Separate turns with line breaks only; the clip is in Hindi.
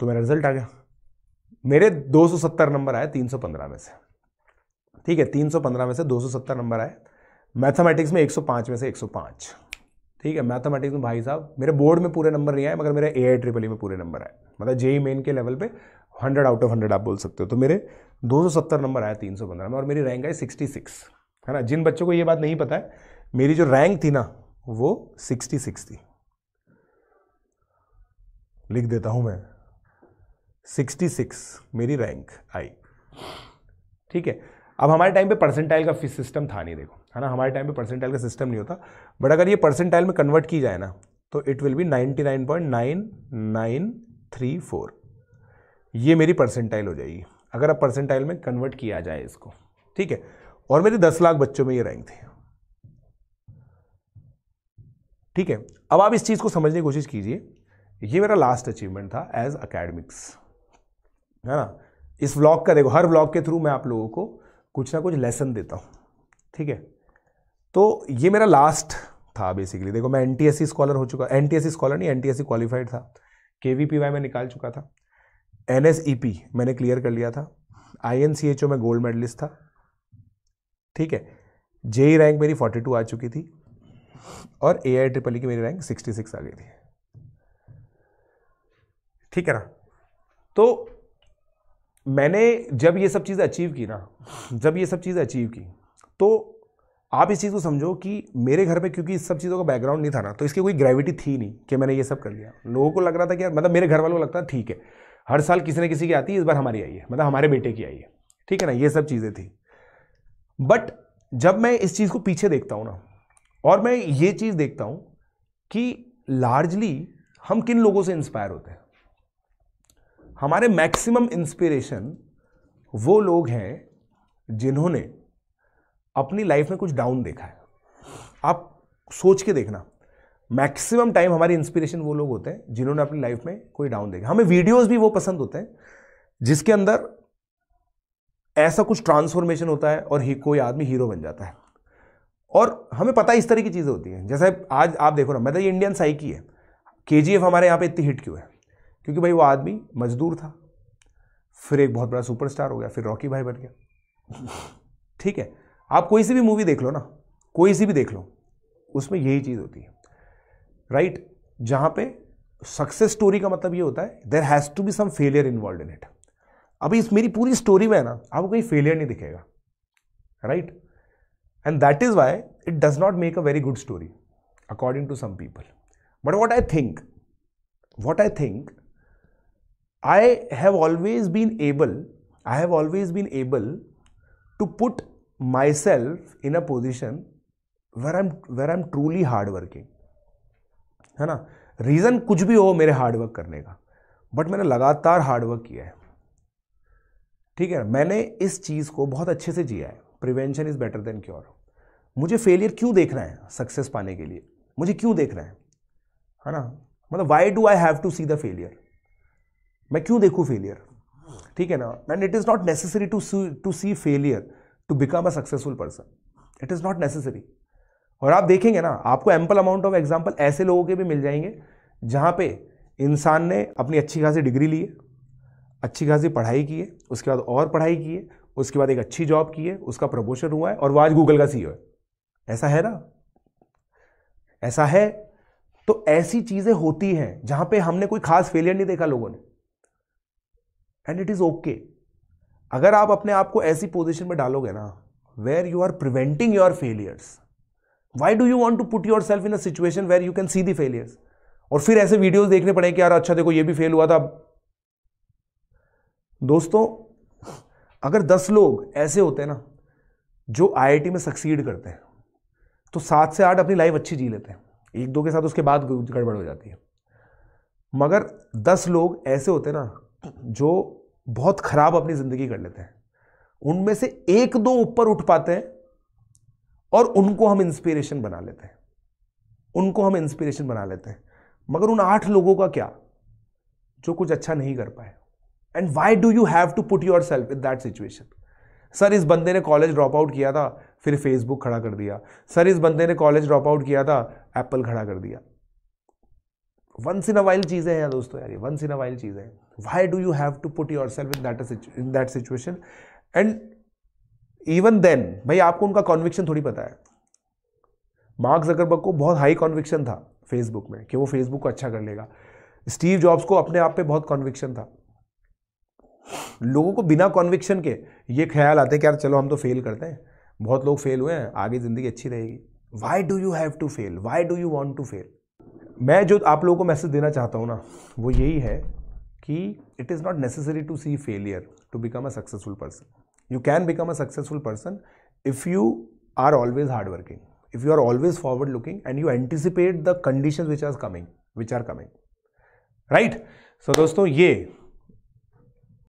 तो मेरा रिज़ल्ट आ गया। मेरे 270 नंबर आए 315 में से। ठीक है 315 में से 270 नंबर आए। मैथमेटिक्स में 105 में से 105 ठीक है, मैथमेटिक्स में भाई साहब, मेरे बोर्ड में पूरे नंबर नहीं आए, मगर मेरे ए आई ट्रिपल ई में पूरे नंबर आए। मतलब जेई मेन के लेवल पे 100 आउट ऑफ़ 100 आप बोल सकते हो। तो मेरे 270 नंबर आए 315 में, और मेरी रैंक आई 66 है ना? जिन बच्चों को ये बात नहीं पता है, मेरी जो रैंक थी ना, वो 66 थी। लिख देता हूँ मैं। 66 मेरी रैंक आई। ठीक है? अब हमारे टाइम पे परसेंटाइल का सिस्टम था नहीं, देखो, है ना? हमारे टाइम पे परसेंटाइल का सिस्टम नहीं होता बट अगर ये परसेंटाइल में कन्वर्ट की जाए ना तो it will be ninety nine point nine nine three four ये मेरी परसेंटाइल हो जाएगी, अगर अब परसेंटाइल में कन्वर्ट किया जाए इसको। ठीक है? और मेरे दस लाख बच्चों में ये रैंक थी। ठीक है? अब आप इस चीज़ को समझने की कोशिश कीजिए। ये मेरा लास्ट अचीवमेंट था एज अकेडमिक्स है ना? इस व्लॉग का देखो, हर व्लॉग के थ्रू मैं आप लोगों को कुछ ना कुछ लेसन देता हूँ, ठीक है? तो ये मेरा लास्ट था बेसिकली देखो, मैं एनटीएससी स्कॉलर हो चुका एनटीएससी स्कॉलर नहीं एनटीएससी क्वालिफाइड था। के में निकाल चुका था। एनएसईपी मैंने क्लियर कर लिया था। आई एन में गोल्ड मेडलिस्ट था। ठीक है? जेई रैंक मेरी 42 आ चुकी थी और ए आई ट्रिपल की मेरी रैंक 66 आ गई थी। ठीक है ना? तो मैंने जब ये सब चीज़ें अचीव की ना, जब ये सब चीज़ें अचीव की तो आप इस चीज़ को समझो कि मेरे घर पे क्योंकि इस सब चीज़ों का बैकग्राउंड नहीं था ना तो इसकी कोई ग्रेविटी थी नहीं कि मैंने ये सब कर लिया। लोगों को लग रहा था कि यार मतलब मेरे घर वालों को लगता ठीक है, हर साल किसी न किसी की आती है, इस बार हमारी आई है मतलब हमारे बेटे की आई है। ठीक है ना, ये सब चीज़ें थी। बट जब मैं इस चीज़ को पीछे देखता हूँ ना, और मैं ये चीज़ देखता हूँ कि लार्जली हम किन लोगों से इंस्पायर होते हैं? हमारे मैक्सिमम इंस्पिरेशन वो लोग हैं जिन्होंने अपनी लाइफ में कुछ डाउन देखा है। आप सोच के देखना, मैक्सिमम टाइम हमारी इंस्पिरेशन वो लोग होते हैं जिन्होंने अपनी लाइफ में कोई डाउन देखा। हमें वीडियोस भी वो पसंद होते हैं जिसके अंदर ऐसा कुछ ट्रांसफॉर्मेशन होता है और ही, कोई आदमी हीरो बन जाता है। और हमें पता है इस तरह की चीज़ें होती हैं। जैसे आज आप देखो ना मतलब ये इंडियन साइकी है। के हमारे यहाँ पे इतनी हिट क्यों है? क्योंकि भाई वो आदमी मजदूर था। फिर एक बहुत बड़ा सुपरस्टार हो गया फिर रॉकी भाई बन गया। ठीक है? आप कोई सी भी मूवी देख लो ना कोई सी भी देख लो उसमें यही चीज़ होती है। राइट जहाँ पे सक्सेस स्टोरी का मतलब ये होता है there has to be some failure involve in it अभी इस मेरी पूरी स्टोरी में है ना आपको कहीं फेलियर नहीं दिखेगा। Right and that is why it does not make a very good story according to some people but what I think what I think always been able I have always been able to put myself in a position where am where am truly hard working है ना? रीज़न कुछ भी हो मेरे हार्डवर्क करने का। बट मैंने लगातार हार्डवर्क किया है। ठीक है मैंने इस चीज़ को बहुत अच्छे से जिया है। Prevention is better than cure मुझे फेलियर क्यों देखना है सक्सेस पाने के लिए? मुझे क्यों देखना है? है ना? मतलब why do I have to see the failure मैं क्यों देखूँ फेलियर ठीक है ना? And it is not necessary to to see failure to become a successful person it is not necessary और आप देखेंगे ना, आपको एम्पल अमाउंट ऑफ़ एग्ज़ाम्पल ऐसे लोगों के भी मिल जाएँगे, जहाँ पे इंसान ने अपनी अच्छी खासी डिग्री ली है, अच्छी खासी पढ़ाई की है, उसके बाद और पढ़ाई की है, उसके बाद एक अच्छी जॉब की है, उसका प्रमोशन हुआ है, और वो आज गूगल का सीईओ है। ऐसा है ना? ऐसा है? तो ऐसी चीज़ें होती हैं जहाँ पे हमने कोई खास फेलियर नहीं देखा लोगों ने। एंड इट इज़ ओके अगर आप अपने आप को ऐसी पोजिशन में डालोगे ना where you are preventing your failures why do you want to put yourself in a situation where you can see the failures और फिर ऐसे वीडियोस देखने पड़े कि यार अच्छा देखो, ये भी फेल हुआ था। दोस्तों, अगर दस लोग ऐसे होते हैं ना, जो आईआईटी में सक्सीड करते हैं तो सात से आठ अपनी लाइफ अच्छी जी लेते हैं। एक दो के साथ उसके बाद गड़बड़ हो जाती है। मगर दस लोग ऐसे होते हैं ना जो बहुत खराब अपनी ज़िंदगी कर लेते हैं। उनमें से एक दो ऊपर उठ पाते हैं और उनको हम इंस्पिरेशन बना लेते हैं। उनको हम इंस्पिरेशन बना लेते हैं। मगर उन आठ लोगों का क्या? जो कुछ अच्छा नहीं कर पाए। And why do you have to put yourself in that situation sir इस बंदे ने कॉलेज ड्रॉप आउट किया था, फिर फेसबुक खड़ा कर दिया। सर इस बंदे ने कॉलेज ड्रॉप आउट किया था एप्पल खड़ा कर दिया। वंस इन अ चीज़ें हैं दोस्तों यार, ये वंस इन अ वाइल चीज़ें हैं। Why do you have to put put self in that in that situation? And even then, भाई आपको उनका कॉन्विक्शन थोड़ी पता है। मार्क जकरबर्ग को बहुत हाई कॉन्विक्शन था फेसबुक में कि वो फेसबुक को अच्छा कर लेगा। स्टीव जॉब्स को अपने आप पे बहुत कॉन्विक्शन था। लोगों को बिना कॉन्विक्शन के ये ख्याल आते हैं कि यार चलो हम तो फेल करते हैं। बहुत लोग फेल हुए हैं, आगे ज़िंदगी अच्छी रहेगी। Why do you have to fail why do you want to fail मैं जो आप लोगों को मैसेज देना चाहता हूँ ना, वो यही है कि it is not necessary to see failure to become a successful person you can become a successful person if you are always hard working if you are always forward looking and you anticipate the condition which are coming which are coming right so दोस्तों, ये